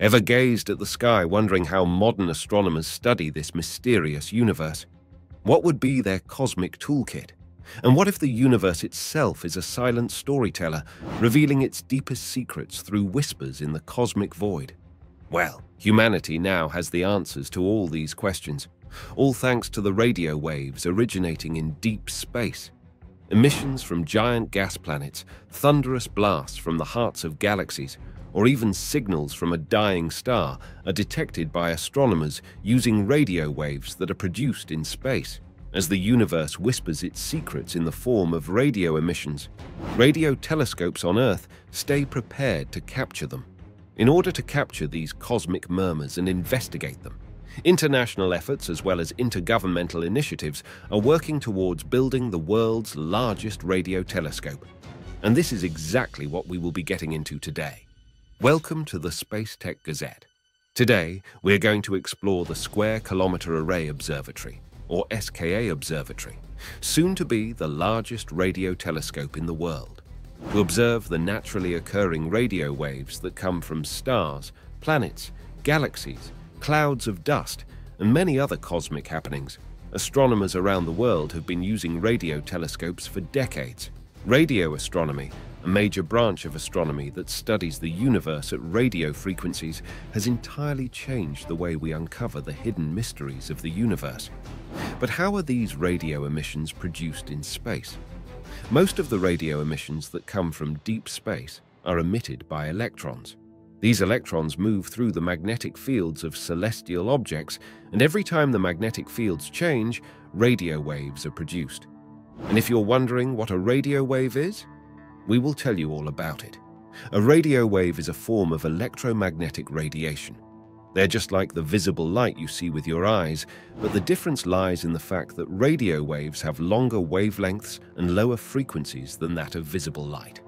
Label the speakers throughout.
Speaker 1: Ever gazed at the sky wondering how modern astronomers study this mysterious universe? What would be their cosmic toolkit? And what if the universe itself is a silent storyteller, revealing its deepest secrets through whispers in the cosmic void? Well, humanity now has the answers to all these questions, all thanks to the radio waves originating in deep space. Emissions from giant gas planets, thunderous blasts from the hearts of galaxies, or even signals from a dying star are detected by astronomers using radio waves that are produced in space. As the universe whispers its secrets in the form of radio emissions, radio telescopes on Earth stay prepared to capture them. In order to capture these cosmic murmurs and investigate them, international efforts as well as intergovernmental initiatives are working towards building the world's largest radio telescope. And this is exactly what we will be getting into today. Welcome to the Space Tech Gazette. Today, we're going to explore the Square Kilometre Array Observatory, or SKA Observatory, soon to be the largest radio telescope in the world, to observe the naturally occurring radio waves that come from stars, planets, galaxies, clouds of dust, and many other cosmic happenings. Astronomers around the world have been using radio telescopes for decades. Radio astronomy a major branch of astronomy that studies the universe at radio frequencies has entirely changed the way we uncover the hidden mysteries of the universe. But how are these radio emissions produced in space? Most of the radio emissions that come from deep space are emitted by electrons. These electrons move through the magnetic fields of celestial objects, and every time the magnetic fields change, radio waves are produced. And if you're wondering what a radio wave is, we will tell you all about it. A radio wave is a form of electromagnetic radiation. They're just like the visible light you see with your eyes, but the difference lies in the fact that radio waves have longer wavelengths and lower frequencies than that of visible light.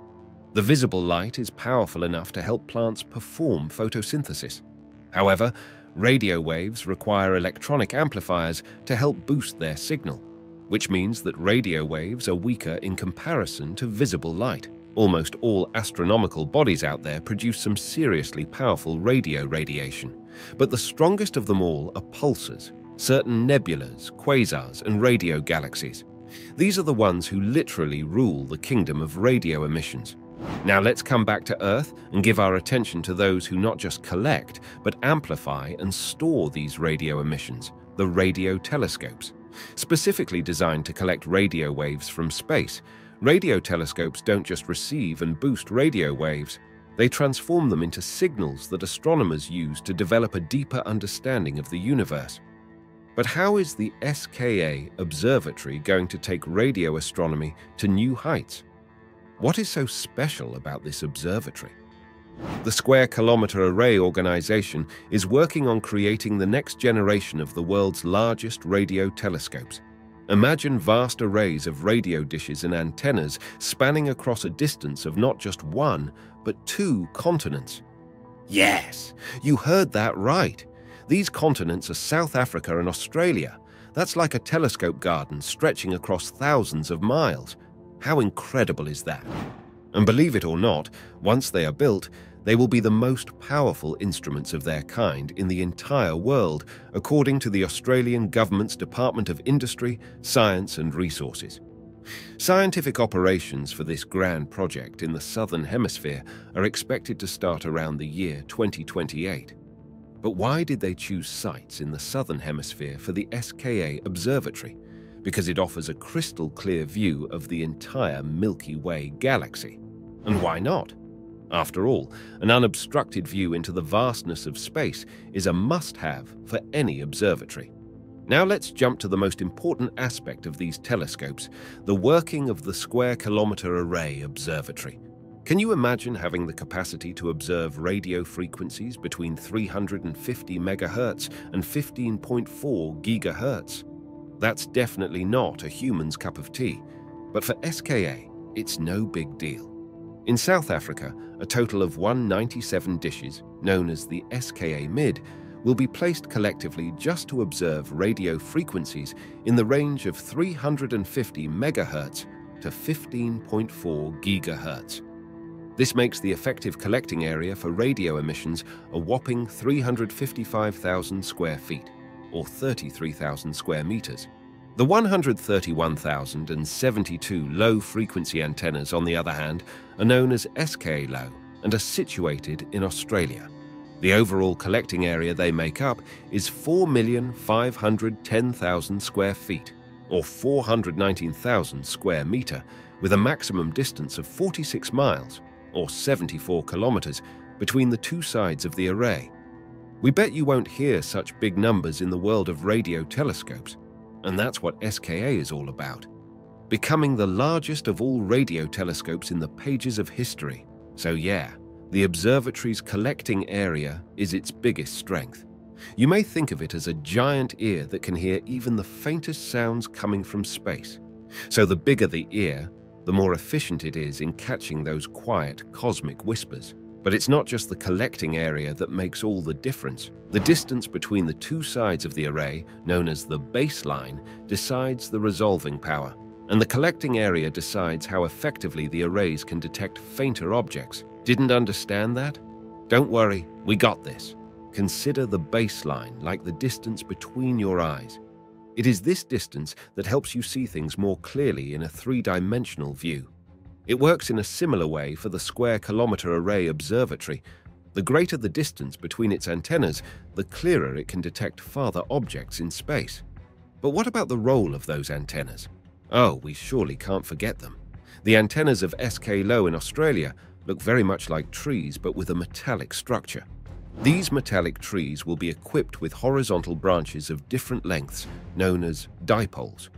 Speaker 1: The visible light is powerful enough to help plants perform photosynthesis. However, radio waves require electronic amplifiers to help boost their signal which means that radio waves are weaker in comparison to visible light. Almost all astronomical bodies out there produce some seriously powerful radio radiation, but the strongest of them all are pulsars, certain nebulas, quasars, and radio galaxies. These are the ones who literally rule the kingdom of radio emissions. Now let's come back to Earth and give our attention to those who not just collect, but amplify and store these radio emissions, the radio telescopes. Specifically designed to collect radio waves from space, radio telescopes don't just receive and boost radio waves, they transform them into signals that astronomers use to develop a deeper understanding of the universe. But how is the SKA Observatory going to take radio astronomy to new heights? What is so special about this observatory? The Square Kilometre Array organization is working on creating the next generation of the world's largest radio telescopes. Imagine vast arrays of radio dishes and antennas spanning across a distance of not just one, but two continents. Yes, you heard that right. These continents are South Africa and Australia. That's like a telescope garden stretching across thousands of miles. How incredible is that? And believe it or not, once they are built, they will be the most powerful instruments of their kind in the entire world, according to the Australian Government's Department of Industry, Science and Resources. Scientific operations for this grand project in the Southern Hemisphere are expected to start around the year 2028. But why did they choose sites in the Southern Hemisphere for the SKA Observatory? Because it offers a crystal clear view of the entire Milky Way galaxy. And why not? After all, an unobstructed view into the vastness of space is a must-have for any observatory. Now let's jump to the most important aspect of these telescopes, the working of the Square Kilometre Array Observatory. Can you imagine having the capacity to observe radio frequencies between 350 MHz and 15.4 GHz? That's definitely not a human's cup of tea, but for SKA, it's no big deal. In South Africa, a total of 197 dishes, known as the SKA Mid, will be placed collectively just to observe radio frequencies in the range of 350 MHz to 15.4 GHz. This makes the effective collecting area for radio emissions a whopping 355,000 square feet, or 33,000 square meters. The 131,072 low-frequency antennas, on the other hand, are known as SKA low and are situated in Australia. The overall collecting area they make up is 4,510,000 square feet, or 419,000 square meter, with a maximum distance of 46 miles, or 74 kilometers, between the two sides of the array. We bet you won't hear such big numbers in the world of radio telescopes, and that's what SKA is all about. Becoming the largest of all radio telescopes in the pages of history. So yeah, the observatory's collecting area is its biggest strength. You may think of it as a giant ear that can hear even the faintest sounds coming from space. So the bigger the ear, the more efficient it is in catching those quiet cosmic whispers. But it's not just the collecting area that makes all the difference. The distance between the two sides of the array, known as the baseline, decides the resolving power. And the collecting area decides how effectively the arrays can detect fainter objects. Didn't understand that? Don't worry, we got this. Consider the baseline like the distance between your eyes. It is this distance that helps you see things more clearly in a three-dimensional view. It works in a similar way for the Square Kilometre Array Observatory. The greater the distance between its antennas, the clearer it can detect farther objects in space. But what about the role of those antennas? Oh, we surely can't forget them. The antennas of SKA Low in Australia look very much like trees but with a metallic structure. These metallic trees will be equipped with horizontal branches of different lengths, known as dipoles.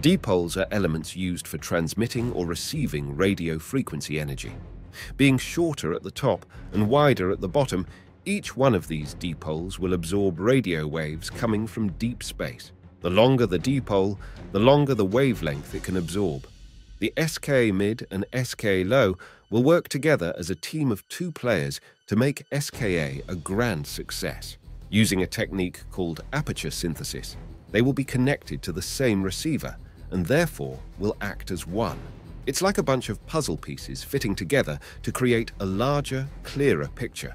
Speaker 1: Dipoles are elements used for transmitting or receiving radio frequency energy. Being shorter at the top and wider at the bottom, each one of these dipoles will absorb radio waves coming from deep space. The longer the dipole, the longer the wavelength it can absorb. The SKA mid and SKA low will work together as a team of two players to make SKA a grand success. Using a technique called aperture synthesis, they will be connected to the same receiver and therefore will act as one. It's like a bunch of puzzle pieces fitting together to create a larger, clearer picture.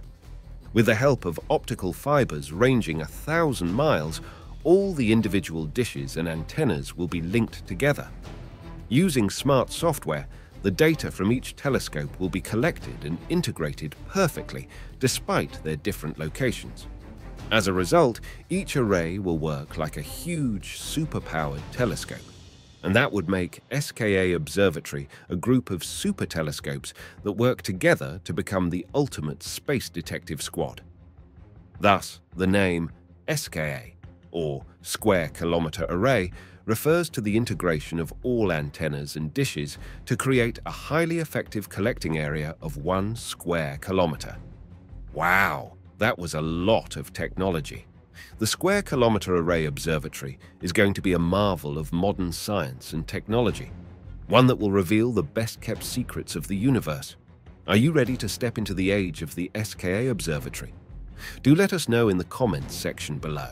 Speaker 1: With the help of optical fibers ranging a thousand miles, all the individual dishes and antennas will be linked together. Using smart software, the data from each telescope will be collected and integrated perfectly despite their different locations. As a result, each array will work like a huge super-powered telescope. And that would make SKA Observatory a group of super telescopes that work together to become the ultimate space detective squad. Thus, the name SKA, or Square Kilometre Array, refers to the integration of all antennas and dishes to create a highly effective collecting area of one square kilometre. Wow, that was a lot of technology. The Square Kilometre Array Observatory is going to be a marvel of modern science and technology, one that will reveal the best-kept secrets of the universe. Are you ready to step into the age of the SKA Observatory? Do let us know in the comments section below.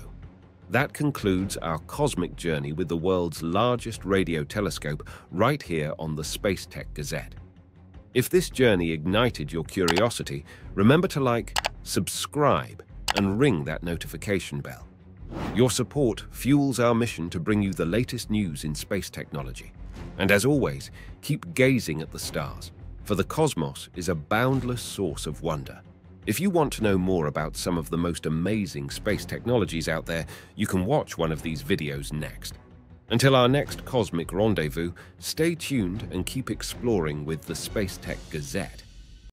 Speaker 1: That concludes our cosmic journey with the world's largest radio telescope right here on the Space Tech Gazette. If this journey ignited your curiosity, remember to like, subscribe, and ring that notification bell. Your support fuels our mission to bring you the latest news in space technology. And as always, keep gazing at the stars, for the cosmos is a boundless source of wonder. If you want to know more about some of the most amazing space technologies out there, you can watch one of these videos next. Until our next cosmic rendezvous, stay tuned and keep exploring with the Space Tech Gazette.